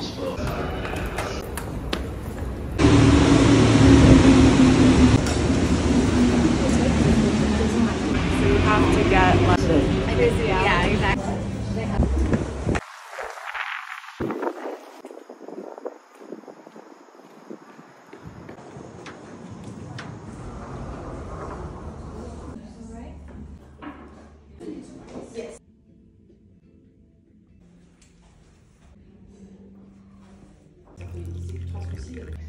useful have to get yeah, exactly. Sicily.